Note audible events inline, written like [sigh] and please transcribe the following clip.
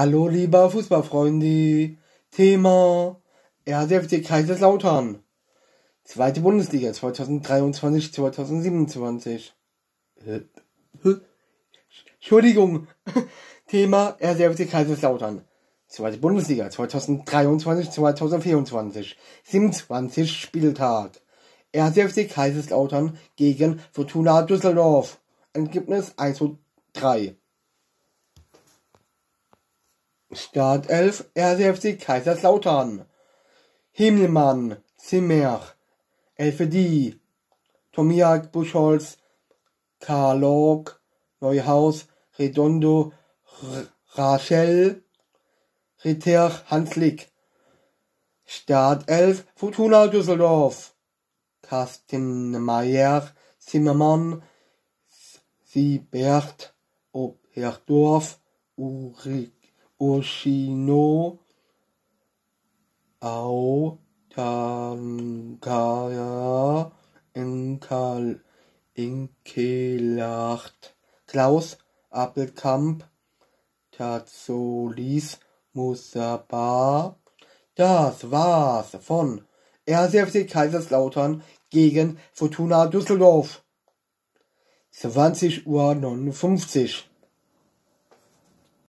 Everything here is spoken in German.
Hallo lieber Fußballfreunde. Thema RFC Kaiserslautern. Zweite Bundesliga 2023, 2027. Äh, Entschuldigung. [laughs] Thema RFC Kaiserslautern. Zweite Bundesliga 2023, 2024. 27 Spieltag. RFC Kaiserslautern gegen Fortuna Düsseldorf. Ergebnis 1 zu 3. Startelf RCFC Kaiserslautern. Himmelmann Zimmer Elfedi Tomiak Buchholz Karlog Neuhaus Redondo Rachel Ritter Hanslik Startelf Fortuna Düsseldorf. Kastenmeier Zimmermann Siebert Oberdorf Uri Oshino Autankaya Inkal Inkelacht Klaus Appelkamp Tazolis Musaba. Das war's von RCFC Kaiserslautern gegen Fortuna Düsseldorf. 20 Uhr 59